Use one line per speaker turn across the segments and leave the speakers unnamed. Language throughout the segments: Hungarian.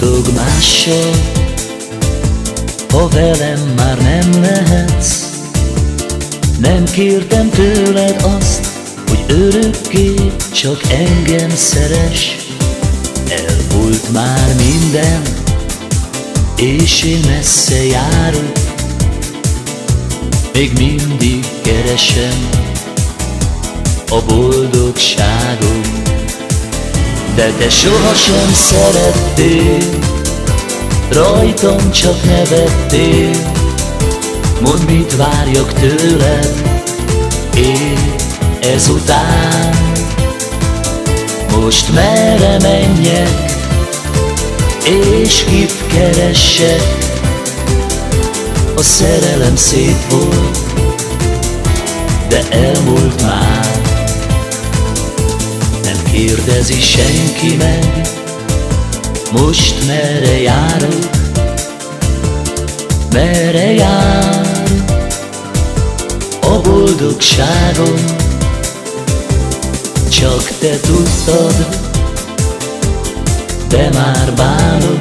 Boldog mással, ha velem már nem lehetsz. Nem kértem tőled azt, hogy örökké csak engem szeres. Elmúlt már minden, és én messze járok, még mindig keresem a boldogságom. De te sohasem szerettél Rajtam csak nevettél. Mondd, mit várjak tőled Én ezután. Most merre menjek És kit keressek? A szerelem szép volt De elmúlt már kérdezi senki meg, most merre járok, merre jár? A boldogságom, csak te tudtad, de már bánom,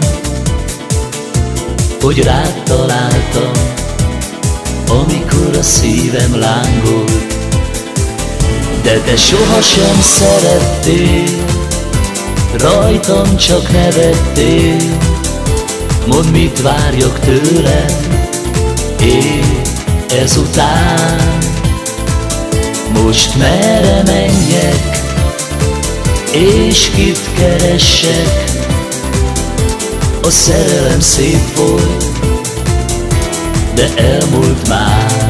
hogy rád találtam, amikor a szívem lángolt. De te sohasem szerettél. Rajtam csak nevettél. Mondd, mit várjak tőled Én ezután. Most merre menjek És kit keressek? A szerelem szép volt De elmúlt már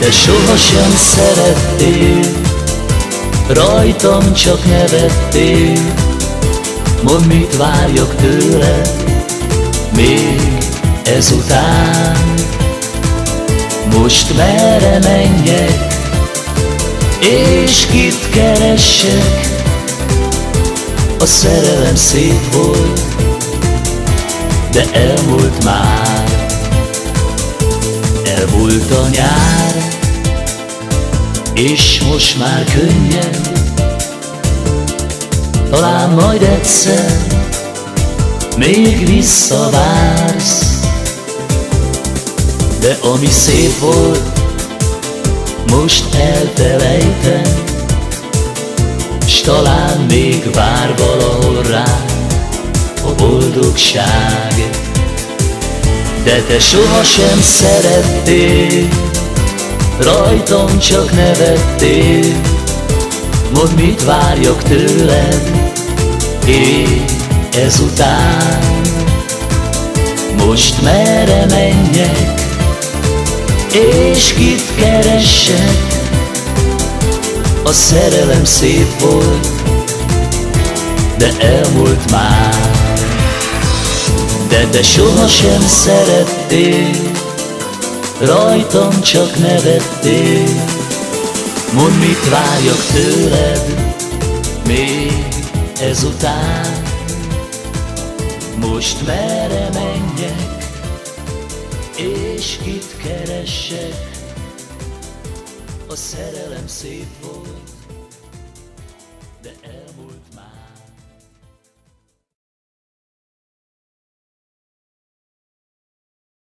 te sohasem szerettél. Rajtam csak nevettél. Mondd, mit várjak tőled Még ezután. Most merre menjek És kit keressek. A szerelem szép volt De elmúlt már. Elmúlt a nyár, és most már könnyed, talán majd egyszer még visszavársz. De ami szép volt, most elfelejtem, s talán még vár valahol rá a boldogság. De te sohasem szerettél Rajtam csak nevettél. Mondd, mit várjak tőled? Én ezután. Most merre menjek? És kit keressek? A szerelem szép volt De elmúlt már. De te sohasem szerettél, rajtam csak nevettél. Mondd, mit várjak tőled, még ezután. Most merre menjek, és kit keressek, a szerelem szép volt.